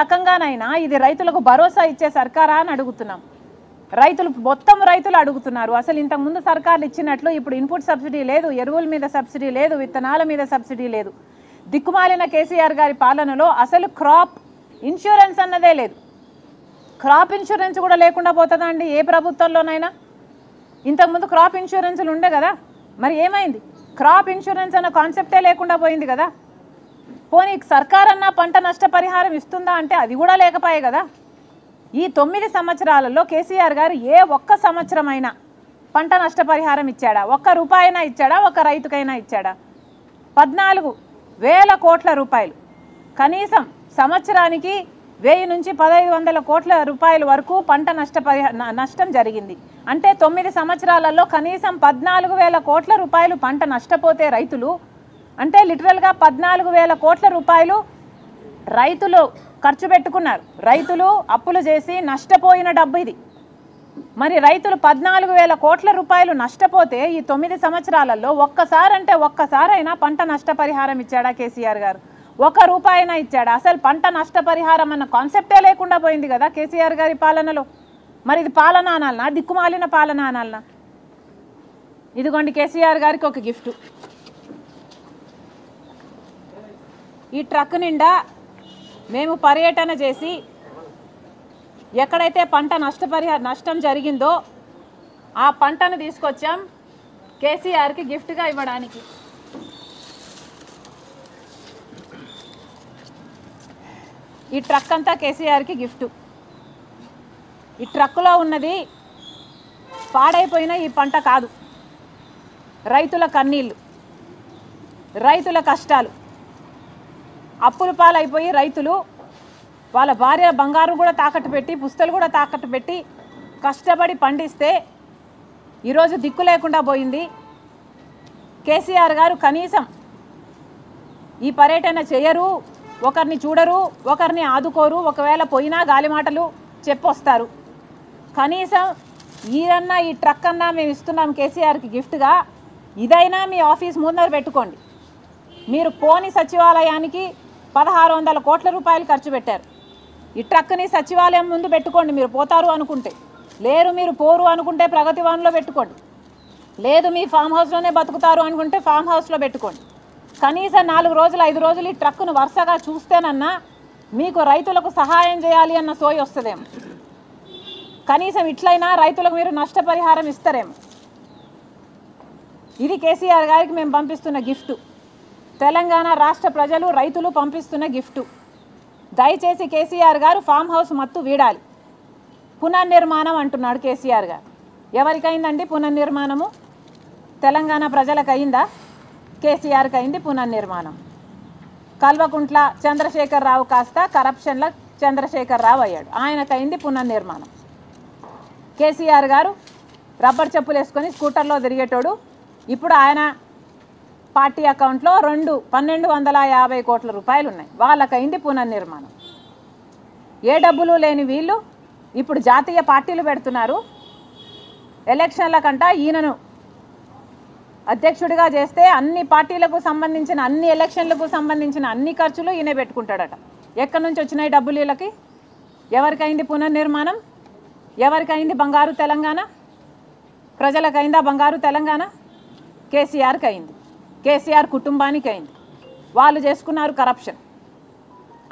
రకంగానైనా ఇది రైతులకు భరోసా ఇచ్చే సర్కారా అని అడుగుతున్నాం. రైతులు మొత్తం రైతులు అడుగుతున్నారు. అసలు ఇంతకుముందు సర్కార్లు ఇచ్చినట్లు ఇప్పుడు ఇన్పుట్ సబ్సిడీ లేదు ఎరువుల మీద సబ్సిడీ లేదు విత్తనాల మీద సబ్సిడీ లేదు. దిక్కుమాలిన కేసీఆర్ గారి పాలనలో అసలు క్రాప్ ఇన్సూరెన్స్ అన్నదే లేదు. క్రాప్ ఇన్సూరెన్స్ కూడా లేకుండా పోతుందా అండి? ఏ ప్రభుత్వంలోనైనా? ఇంతకుముందు క్రాప్ ఇన్సూరెన్స్లు ఉండే కదా? మరి ఏమైంది? క్రాప్ ఇన్సూరెన్స్ అన్న కాన్సెప్టే లేకుండా పోయింది కదా? పోనీ సర్కార్ అన్న పంట నష్టపరిహారం ఇస్తుందా అంటే అది కూడా లేకపోయే కదా. ఈ తొమ్మిది సంవత్సరాలలో కేసీఆర్ గారు ఏ ఒక్క సంవత్సరమైనా పంట నష్టపరిహారం ఇచ్చాడా? ఒక్క రూపాయినా ఇచ్చాడా? ఒక్క రైతుకైనా ఇచ్చాడా? పద్నాలుగు వేల కోట్ల రూపాయలు. కనీసం సంవత్సరానికి వెయ్యి నుంచి పదహైదు వందల కోట్ల రూపాయల వరకు పంట నష్టపరిహ నష్టం జరిగింది. అంటే తొమ్మిది సంవత్సరాలలో కనీసం పద్నాలుగు వేల కోట్ల రూపాయలు పంట నష్టపోతే రైతులు అంటే లిటరల్గా పద్నాలుగు వేల కోట్ల రూపాయలు రైతులు ఖర్చు పెట్టుకున్నారు. రైతులు అప్పులు చేసి నష్టపోయిన డబ్బు ఇది. మరి రైతులు పద్నాలుగు వేల కోట్ల రూపాయలు నష్టపోతే ఈ తొమ్మిది సంవత్సరాలలో ఒక్కసారి అంటే ఒక్కసారైనా పంట నష్టపరిహారం ఇచ్చాడా కేసీఆర్ గారు? ఒక రూపాయినా ఇచ్చాడా? అసలు పంట నష్టపరిహారం అన్న కాన్సెప్టే లేకుండా పోయింది కదా కేసీఆర్ గారి పాలనలో. మరి ఇది పాలన అనాలనా దిక్కుమాలిన పాలన అనాలనా ఇదిగోండి కేసీఆర్ గారికి ఒక గిఫ్ట్. ఈ ట్రక్ నిండా మేము పర్యటన చేసి ఎక్కడైతే పంట నష్టపరిహార నష్టం జరిగిందో ఆ పంటను తీసుకొచ్చాం. కేసీఆర్కి గిఫ్ట్గా ఇవ్వడానికి. ఈ ట్రక్ అంతా కేసీఆర్కి గిఫ్ట్. ఈ ట్రక్కులో ఉన్నది పాడైపోయిన ఈ పంట కాదు. రైతుల కన్నీళ్ళు రైతుల కష్టాలు. అప్పుల పాలైపోయి రైతులు వాళ్ళ భార్య బంగారు కూడా తాకట్టు పెట్టి పుస్తలు కూడా తాకట్టు పెట్టి కష్టపడి పండిస్తే ఈరోజు దిక్కు లేకుండా పోయింది. కేసీఆర్ గారు కనీసం ఈ పర్యటన చేయరు ఒకరిని చూడరు ఒకరిని ఆదుకోరు ఒకవేళ పోయినా గాలి మాటలు చెప్పొస్తారు. కనీసం ఈరన్నా ఈ ట్రక్ అన్నా మేము ఇస్తున్నాం కేసీఆర్కి గిఫ్ట్గా ఇదైనా మీ ఆఫీస్ ముందర పెట్టుకోండి. మీరు పోని సచివాలయానికి పదహారు వందల కోట్ల రూపాయలు ఖర్చు పెట్టారు. ఈ ట్రక్ని సచివాలయం ముందు పెట్టుకోండి మీరు పోతారు అనుకుంటే. లేరు మీరు పోరు అనుకుంటే ప్రగతి వన్లో పెట్టుకోండి. లేదు మీ ఫామ్ హౌస్లోనే బతుకుతారు అనుకుంటే ఫామ్ హౌస్లో పెట్టుకోండి. కనీసం నాలుగు రోజులు ఐదు రోజులు ఈ ట్రక్కును వరుసగా చూస్తేనన్నా మీకు రైతులకు సహాయం చేయాలి అన్న సోయి వస్తుందేమో. కనీసం ఇట్లయినా రైతులకు మీరు నష్టపరిహారం ఇస్తారేమో. ఇది కేసీఆర్ గారికి మేము పంపిస్తున్న గిఫ్ట్. తెలంగాణ రాష్ట్ర ప్రజలు రైతులు పంపిస్తున్న గిఫ్టు. దయచేసి కేసీఆర్ గారు ఫామ్ హౌస్ మత్తు వీడాలి. పునర్నిర్మాణం అంటున్నాడు కేసీఆర్ గారు. ఎవరికైందండి పునర్నిర్మాణము? తెలంగాణ ప్రజలకు అయిందా కేసీఆర్కి అయింది పునర్నిర్మాణం. కల్వకుంట్ల చంద్రశేఖర్ రావు కాస్త కరప్షన్ల చంద్రశేఖర్ రావు అయ్యాడు. ఆయనకైంది పునర్నిర్మాణం. కేసీఆర్ గారు రబ్బర్ చెప్పులు వేసుకొని స్కూటర్లో తిరిగేటోడు. ఇప్పుడు ఆయన పార్టీ అకౌంట్లో రెండు పన్నెండు వందల యాభై కోట్ల రూపాయలు ఉన్నాయి. వాళ్ళకైంది పునర్నిర్మాణం. ఏ డబ్బులు లేని వీళ్ళు ఇప్పుడు జాతీయ పార్టీలు పెడుతున్నారు. ఎలక్షన్ల కంట ఈయనను అధ్యక్షుడిగా చేస్తే అన్ని పార్టీలకు సంబంధించిన అన్ని ఎలక్షన్లకు సంబంధించిన అన్ని ఖర్చులు ఈయన పెట్టుకుంటాడట. ఎక్కడి నుంచి వచ్చినాయి డబ్బులు వీళ్ళకి? ఎవరికైంది పునర్నిర్మాణం? ఎవరికైంది బంగారు తెలంగాణ? ప్రజలకైందా బంగారు తెలంగాణ? కేసీఆర్కి అయింది కేసీఆర్ కుటుంబానికి అయింది వాళ్ళు చేసుకున్నారు కరప్షన్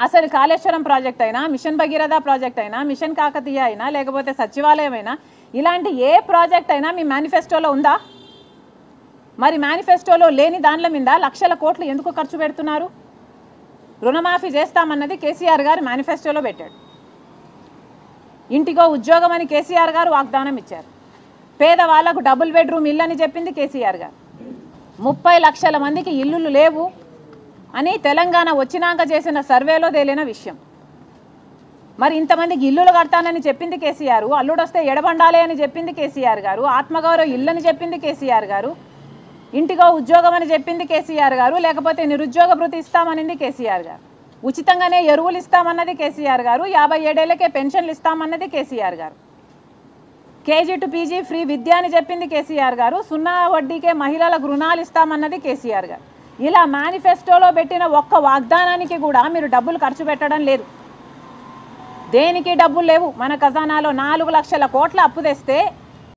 అసలు కాళేశ్వరం ప్రాజెక్ట్ అయినా మిషన్ భగీరథ ప్రాజెక్ట్ అయినా మిషన్ కాకతీయ అయినా లేకపోతే సచివాలయం అయినా ఇలాంటి ఏ ప్రాజెక్ట్ అయినా మీ మేనిఫెస్టోలో ఉందా? మరి మేనిఫెస్టోలో లేని దానిల మీద లక్షల కోట్లు ఎందుకు ఖర్చు పెడుతున్నారు? రుణమాఫీ చేస్తామన్నది కేసీఆర్ గారు మేనిఫెస్టోలో పెట్టాడు. ఇంటికో ఉద్యోగం అని కేసీఆర్ గారు వాగ్దానం ఇచ్చారు. పేదవాళ్ళకు డబుల్ బెడ్రూమ్ ఇల్లు అని చెప్పింది కేసీఆర్ గారు. ముప్పై లక్షల మందికి ఇల్లులు లేవు అని తెలంగాణ వచ్చినాక చేసిన సర్వేలో తేలిన విషయం. మరి ఇంతమందికి ఇల్లులు కడతానని చెప్పింది కేసీఆర్. అల్లుడు వస్తే ఎడబండాలి అని చెప్పింది కేసీఆర్ గారు. ఆత్మగౌరవ ఇల్లు అని చెప్పింది కేసీఆర్ గారు. ఇంటికో ఉద్యోగం అని చెప్పింది కేసీఆర్ గారు. లేకపోతే నిరుద్యోగ భృతి ఇస్తామనింది కేసీఆర్ గారు. ఉచితంగానే ఎరువులు ఇస్తామన్నది కేసీఆర్ గారు. యాభై ఏడేళ్ళకే పెన్షన్లు ఇస్తామన్నది కేసీఆర్ గారు. కేజీ టు పీజీ ఫ్రీ విద్య అని చెప్పింది కేసీఆర్ గారు. సున్నా వడ్డీకే మహిళలకు రుణాలు ఇస్తామన్నది కేసీఆర్ గారు. ఇలా మేనిఫెస్టోలో పెట్టిన ఒక్క వాగ్దానానికి కూడా మీరు డబ్బులు ఖర్చు పెట్టడం లేదు. దేనికి డబ్బులు లేవు? మన ఖజానాలో నాలుగు లక్షల కోట్ల అప్పు తెస్తే